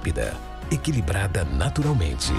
límpida, equilibrada naturalmente.